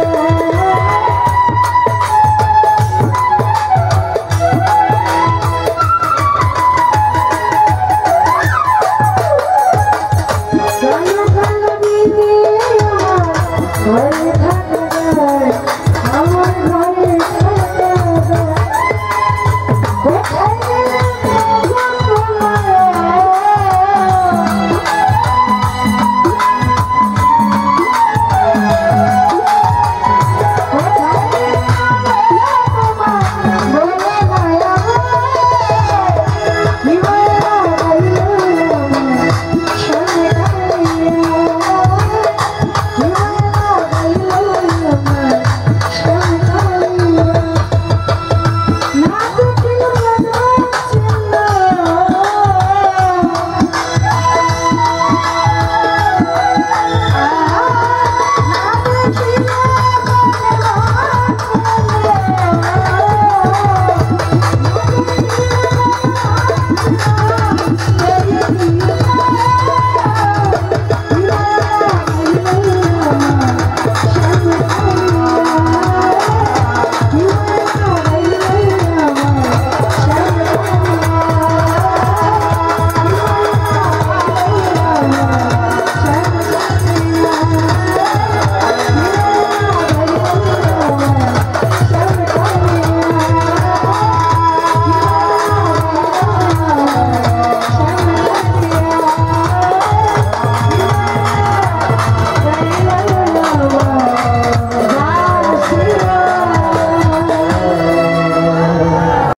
Oh